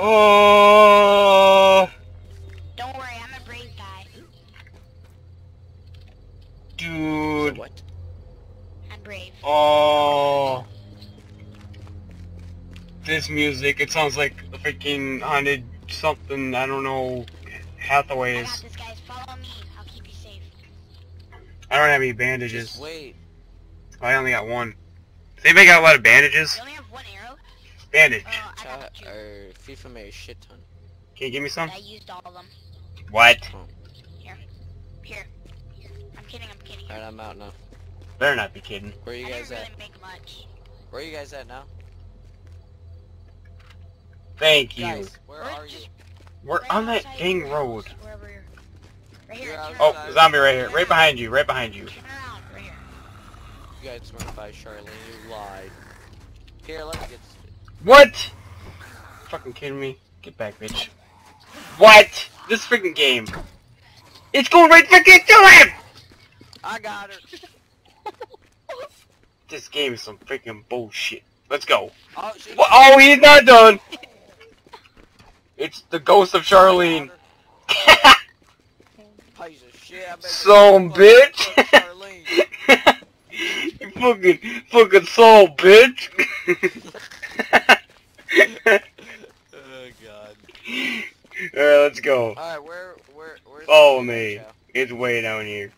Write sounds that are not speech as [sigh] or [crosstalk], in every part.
Oh, Don't worry, I'm a brave guy. dude. What? I'm brave. Oh. This music, it sounds like a freaking haunted something, I don't know, I Hathaway's. got this, guys. Follow me. I'll keep you safe. I don't have any bandages. Just wait. I only got one. Does anybody got a lot of bandages? You only have one arrow? Bandage. Oh, uh, I got Chat, two. or FIFA made a shit ton. Can you give me some? I used all of them. What? Here. Here. I'm kidding, I'm kidding. Alright, I'm out now. Better not be kidding. Where are you I guys didn't at? really make much. Where are you guys at now? Thank you. Guys, where We're are you? We're right on that outside dang road. Wherever you're. Right here. Oh, around. zombie right here. Right behind you. Right behind you. Turn around. Right here. You guys went by Charlene, you lied. Here, let me get this. What? Fucking kidding me? Get back, bitch. What? This freaking game. It's going right freaking to him! I got her! [laughs] This game is some freaking bullshit. Let's go. Oh, Oh, he's not done! [laughs] It's the ghost of Charlene. [laughs] Piece of shit, Some bitch. Charlene. you fucking, fucking soul, bitch. Oh god. Alright, let's go. Alright, where, where, where's Follow the- me. Chow? It's way down here.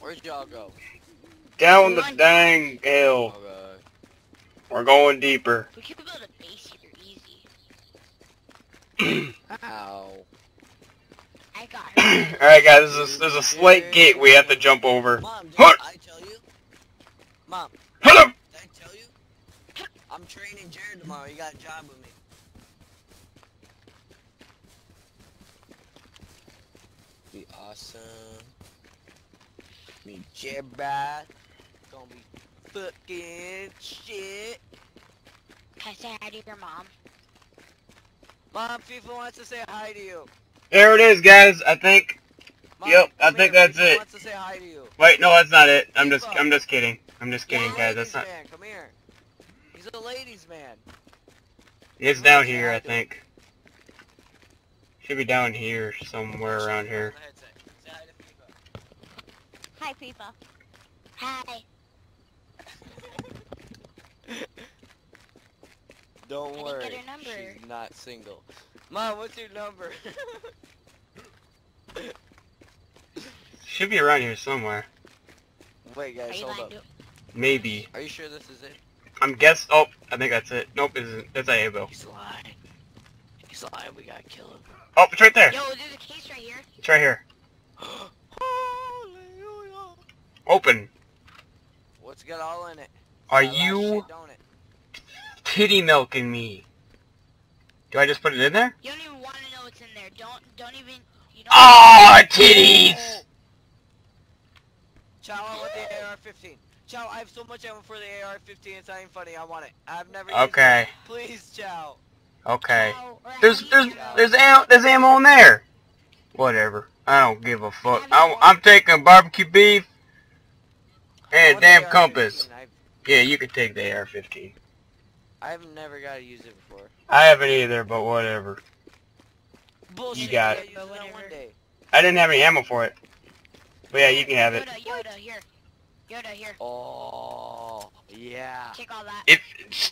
Where'd y'all go? Down the dang hill. Oh god. We're going deeper. We could build a base here easy. [clears throat] Ow. I got her. [clears throat] Alright guys, there's a, there's a slight gate we have to jump over. Mom, did What? I tell you? Mom, Hello! did I tell you? I'm training Jared tomorrow. You got a job with me. Be awesome. Me Jared, gonna be fucking shit. Can I say hi to your mom? Mom, FIFA wants to say hi to you. There it is guys, I think. Mom, Yep, I think here. that's FIFA it. wants to say hi to you. Wait, no, that's not it. I'm just, I'm just kidding. I'm just kidding, He's a guys. That's not. Man. Come here. He's a ladies' man. It's down here, I think. Should be down here somewhere around here. Hi people. Hi, [laughs] Don't worry, get her number. she's not single. Mom, what's your number? [laughs] Should be around here somewhere. Wait, guys, hold up. Maybe. Are you sure this is it? I'm guess. Oh, I think that's it. Nope, it isn't. That's Abo. He's lying. He's lying. We gotta kill him. Oh, it's right there. Yo, there's a case right here. It's right here. Open. What's got all in it? Are That you shit, don't titty milking me? Do I just put it in there? You don't even want to know what's in there. Don't, don't even. You don't. Ah, titties! Chow, I want the AR-15. Chow, I have so much ammo for the AR-15. It's not even funny. I want it. I've never. used it. Okay. Please, Chow. Okay. Or There's there's you- there's ammo there's ammo in there. Whatever. I don't give a fuck. I, I'm taking barbecue beef and a damn compass. I've, Yeah, you can take the AR-15. I've never got to use it before. I haven't either, but whatever. Bullshit. You got I it. use it on one day. I didn't have any ammo for it. But yeah, you can have it. Yoda, Yoda, here. Yoda, here. Oh, yeah. Take all that. If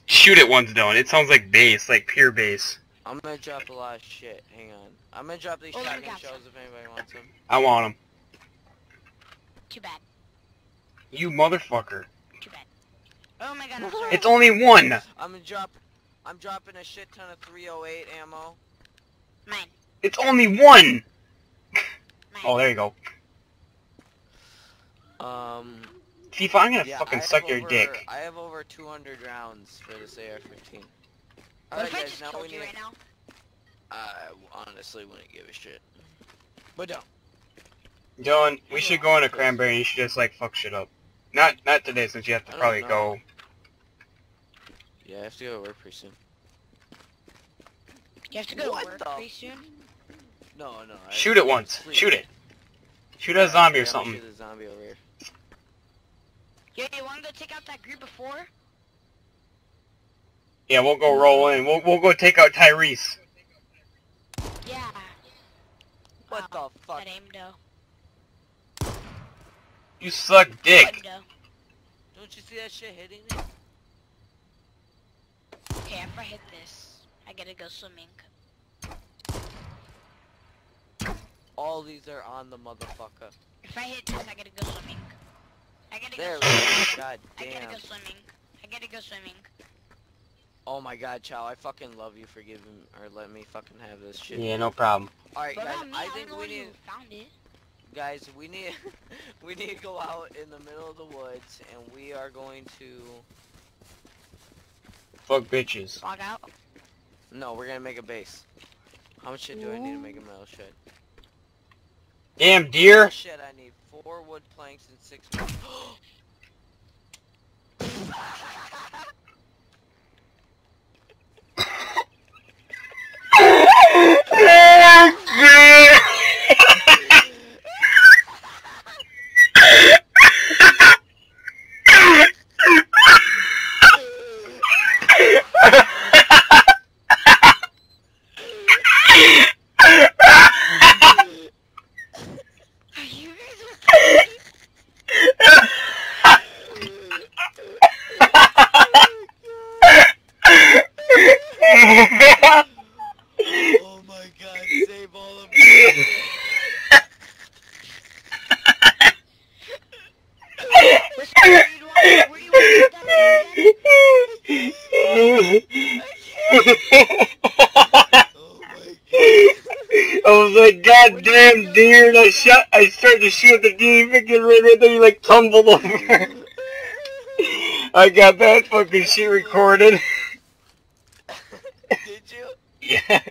shoot it once done. It sounds like bass, like pure bass. I'm gonna drop a lot of shit. Hang on. I'm gonna drop these Oh, shotgun got shells some. if anybody wants them. I want them. Too bad. You motherfucker. Too bad. Oh my god, I'm [laughs] sorry. It's only one. I'm gonna drop. I'm dropping a shit ton of 308 ammo. Mine. It's only one. Mine. Oh, there you go. Um. Tifa, I'm gonna Yeah, fucking I have suck your over- dick. I have over 200 rounds for this AR-15. What Alright if I guys, just now killed we you need. right now? I honestly wouldn't give a shit. But don't. Dylan, we should go on a cranberry and you should just like fuck shit up. Not not today since you have to probably know. go. Yeah, I have to go to work pretty soon. You have to go What to work the- pretty soon? No, no. I- Shoot it once. Sleep. Shoot it. Shoot a zombie or Yeah, I'm something. Shoot a zombie over here. Yo, you wanna go take out that group before? Yeah, we'll go roll in. We'll we'll go take out Tyrese. Yeah. What Wow, the oh, fuck? That aim though. You suck dick. Aim. Don't you see that shit hitting me? Okay, if I hit this, I gotta go swimming. All these are on the motherfucker. If I hit this, I gotta go swimming. I gotta There go we swimming. go. God I gotta go swimming. I gotta go swimming. Oh my god, Chow, I fucking love you for giving or let me fucking have this shit. Yeah, no problem. Alright guys, me, I I'm think we need found it. guys, we need [laughs] we need to go out in the middle of the woods and we are going to Fuck bitches. Log out. No, we're gonna make a base. How much shit do I need to make a metal shed? Damn deer. Oh, shit I need four wood planks and six [gasps] [gasps] [gasps] [laughs] wood. Are you guys okay? oh my god, save all of me. Which one do you want? Where do you want to put that my I was like, God damn deer, and I shot, I started to shoot the deer, freaking right there, then he like tumbled over. I got that fucking shit recorded. Did you? [laughs] Yeah.